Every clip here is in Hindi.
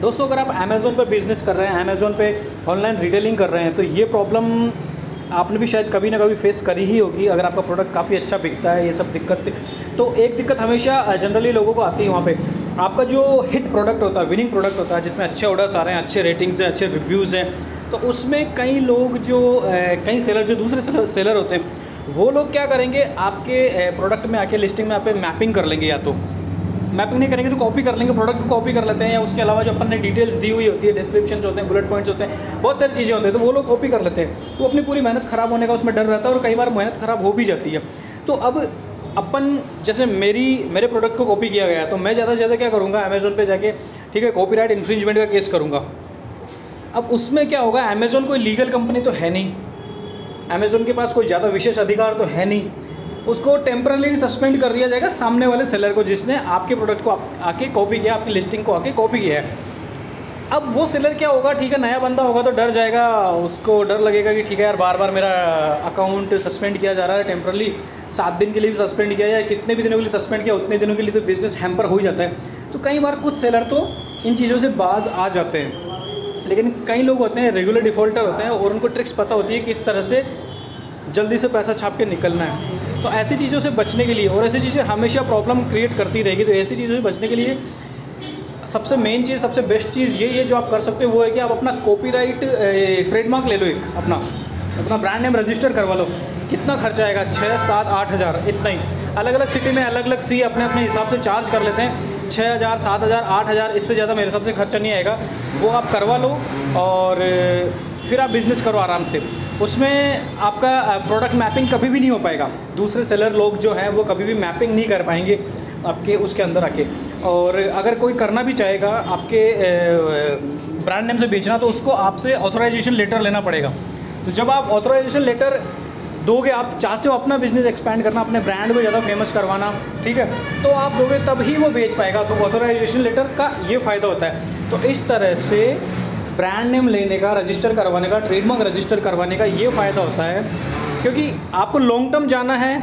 दोस्तों, अगर आप अमेज़ोन पर बिज़नेस कर रहे हैं अमेज़ोन पे ऑनलाइन रिटेलिंग कर रहे हैं तो ये प्रॉब्लम आपने भी शायद कभी ना कभी फेस करी ही होगी, अगर आपका प्रोडक्ट काफ़ी अच्छा बिकता है, ये सब दिक्कत। तो एक दिक्कत हमेशा जनरली लोगों को आती है वहाँ पे। आपका जो हिट प्रोडक्ट होता है विनिंग प्रोडक्ट होता है, जिसमें अच्छे ऑर्डर्स आ रहे हैं, अच्छे रेटिंग्स हैं, अच्छे रिव्यूज़ हैं तो उसमें कई लोग जो कई सेलर जो दूसरे सेलर होते हैं, वो लोग क्या करेंगे, आपके प्रोडक्ट में आके लिस्टिंग में आप मैपिंग कर लेंगे या तो। मैपिंग नहीं करेंगे तो कॉपी कर लेंगे प्रोडक्ट को कॉपी कर लेते हैं या उसके अलावा जो अपन ने डिटेल्स दी हुई होती है डिस्क्रिप्शन होते हैं बुलेट पॉइंट्स होते हैं, बहुत सारी चीज़ें होती हैं तो वो लोग कॉपी कर लेते हैं। तो अपनी पूरी मेहनत ख़राब होने का उसमें डर रहता है और कई बार मेहनत ख़राब हो भी जाती है। तो अब अपन, जैसे मेरी, मेरे प्रोडक्ट को कॉपी किया गया तो मैं ज़्यादा से ज़्यादा क्या करूँगा? अमेज़ोन पे जाके, ठीक है कॉपीराइट इन्फ्रिंजमेंट का केस करूँगा। अब उसमें क्या होगा? अमेज़ोन कोई लीगल कंपनी तो है नहीं। अमेज़ोन के पास कोई ज़्यादा विशेष अधिकार तो है नहीं। उसको टेम्परली सस्पेंड कर दिया जाएगा सामने वाले सेलर को, जिसने आपके प्रोडक्ट को आके कॉपी किया, आपकी लिस्टिंग को आके कॉपी किया है। अब वो सेलर क्या होगा? ठीक है, नया बंदा होगा तो डर जाएगा। उसको डर लगेगा कि ठीक है यार बार बार मेरा अकाउंट सस्पेंड किया जा रहा है टेम्परली सात दिन के लिए भी सस्पेंड किया या कितने भी दिनों के लिए सस्पेंड किया, उतने दिनों के लिए तो बिज़नेस हैम्पर हो ही जाता है। तो कई बार कुछ सेलर तो इन चीज़ों से बाज आ जाते हैं। लेकिन कई लोग होते हैं रेगुलर डिफ़ॉल्टर होते हैं और उनको ट्रिक्स पता होती है किस तरह से जल्दी से पैसा छाप के निकलना है। तो ऐसी चीज़ों से बचने के लिए और ऐसी चीज़ें हमेशा प्रॉब्लम क्रिएट करती रहेगी तो ऐसी चीज़ों से बचने के लिए सबसे मेन चीज़, सबसे बेस्ट चीज़ ये है जो आप कर सकते हो, वो है कि आप अपना कॉपीराइट ट्रेडमार्क ले लो एक, अपना अपना ब्रांड नेम रजिस्टर करवा लो। कितना खर्चा आएगा? छः सात, आठ हज़ार, इतना ही। अलग अलग सिटी में अलग अलग सी अपने अपने हिसाब से चार्ज कर लेते हैं। छः हज़ार, सात हज़ार, आठ हज़ार, इससे ज़्यादा मेरे हिसाब से खर्चा नहीं आएगा। वो आप करवा लो और, फिर आप बिज़नेस करो आराम से। उसमें आपका प्रोडक्ट मैपिंग कभी भी नहीं हो पाएगा। दूसरे सेलर लोग जो हैं, वो कभी भी मैपिंग नहीं कर पाएँगे आपके, उसके अंदर आके। और अगर कोई करना भी चाहेगा, आपके ब्रांड नेम से बेचना तो उसको आपसे ऑथोराइजेशन लेटर लेना पड़ेगा। तो जब आप ऑथोराइजेशन लेटर दोगे, आप चाहते हो अपना बिज़नेस एक्सपैंड करना, अपने ब्रांड को ज़्यादा फ़ेमस करवाना, ठीक है? तो आप दोगे, तब ही वो बेच पाएगा। तो ऑथोराइजेशन लेटर का ये फ़ायदा होता है। तो इस तरह से ब्रांड नेम लेने का रजिस्टर करवाने का ट्रेडमार्क रजिस्टर करवाने का ये फ़ायदा होता है। क्योंकि आपको लॉन्ग टर्म जाना है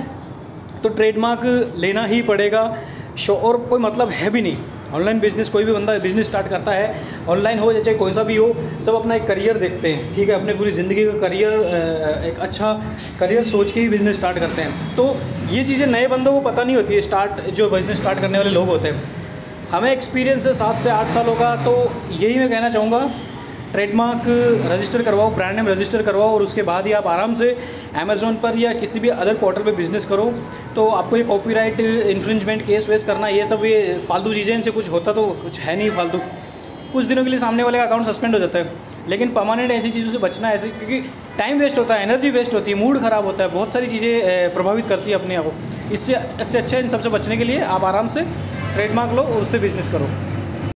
तो ट्रेडमार्क लेना ही पड़ेगा। शो और कोई मतलब है भी नहीं। ऑनलाइन बिज़नेस कोई भी बंदा बिज़नेस स्टार्ट करता है ऑनलाइन हो या चाहे कोई सा भी हो, सब अपना एक करियर देखते हैं, ठीक है? अपने पूरी ज़िंदगी का करियर एक अच्छा करियर सोच के ही बिज़नेस स्टार्ट करते हैं। तो ये चीज़ें नए बंदों को पता नहीं होती है स्टार्ट जो बिज़नेस स्टार्ट करने वाले लोग होते हैं। हमें एक्सपीरियंस है सात से आठ सालों का तो यही मैं कहना चाहूँगा ट्रेडमार्क रजिस्टर करवाओ, ब्रांड नेम रजिस्टर करवाओ और उसके बाद ही आप आराम से अमेज़ोन पर या किसी भी अदर पोर्टल पे बिज़नेस करो। तो आपको ये कॉपीराइट इन्फ्रिंजमेंट केस वेस करना, ये सब ये फालतू चीज़ें इनसे कुछ होता तो कुछ है नहीं फालतू। कुछ दिनों के लिए सामने वाले का अकाउंट सस्पेंड हो जाता है। लेकिन परमानेंट ऐसी चीज़ों से बचना ऐसे क्योंकि टाइम वेस्ट होता है एनर्जी वेस्ट होती है मूड ख़राब होता है, बहुत सारी चीज़ें प्रभावित करती है अपने आप को। इससे इससे अच्छा इन सबसे बचने के लिए आप आराम से ट्रेडमार्क लो और उससे बिज़नेस करो।